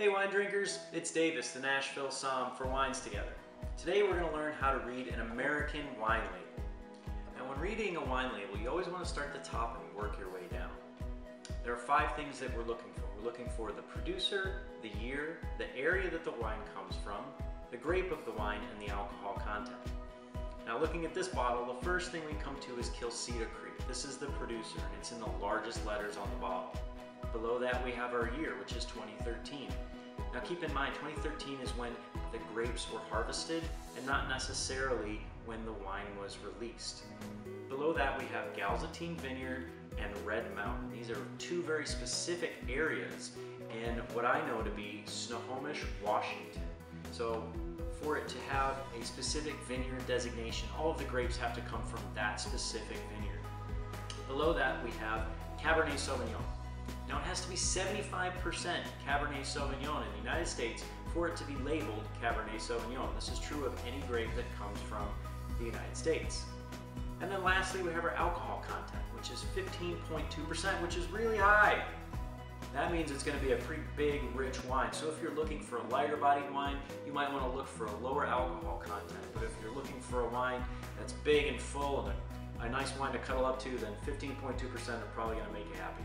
Hey wine drinkers, it's Davis, the Nashville Somm for Wines Together. Today we're going to learn how to read an American wine label. Now when reading a wine label, you always want to start at the top and work your way down. There are five things that we're looking for. We're looking for the producer, the year, the area that the wine comes from, the grape of the wine, and the alcohol content. Now looking at this bottle, the first thing we come to is Quilceda Creek. This is the producer and it's in the largest letters on the bottle. Below that we have our year, which is 2013. Keep in mind, 2013 is when the grapes were harvested and not necessarily when the wine was released. Below that we have Galitzine Vineyard and Red Mountain. These are two very specific areas in what I know to be Snohomish, Washington. So for it to have a specific vineyard designation, all of the grapes have to come from that specific vineyard. Below that, we have Cabernet Sauvignon. Now it has to be 75% Cabernet Sauvignon in the United States for it to be labeled Cabernet Sauvignon. This is true of any grape that comes from the United States. And then lastly, we have our alcohol content, which is 15.2%, which is really high. That means it's going to be a pretty big, rich wine. So if you're looking for a lighter bodied wine, you might want to look for a lower alcohol content. But if you're looking for a wine that's big and full and a, a nice wine to cuddle up to, then 15.2% are probably going to make you happy.